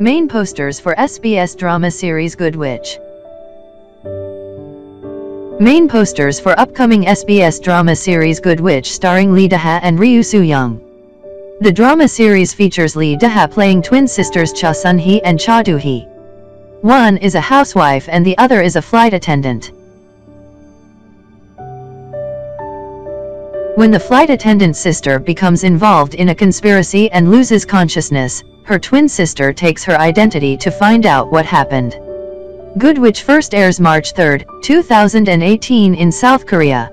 Main posters for SBS drama series Good Witch. Main posters for upcoming SBS drama series Good Witch starring Lee Da-Hae and Ryu Soo Young. The drama series features Lee Da-Hae playing twin sisters Cha Sun Hee and Cha Do Hee. One is a housewife and the other is a flight attendant. When the flight attendant sister becomes involved in a conspiracy and loses consciousness, her twin sister takes her identity to find out what happened. Good Witch first airs March 3, 2018 in South Korea.